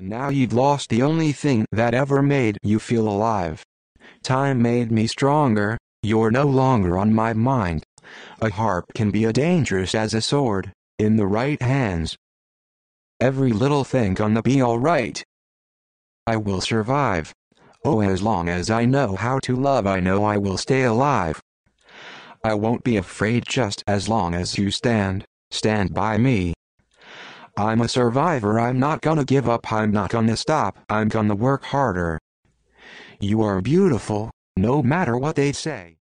Now you've lost the only thing that ever made you feel alive. Time made me stronger, you're no longer on my mind. A harp can be as dangerous as a sword, in the right hands. Every little thing gonna be alright. I will survive. Oh, as long as I know how to love, I know I will stay alive. I won't be afraid just as long as you stand, stand by me. I'm a survivor, I'm not gonna give up, I'm not gonna stop, I'm gonna work harder. You are beautiful, no matter what they say.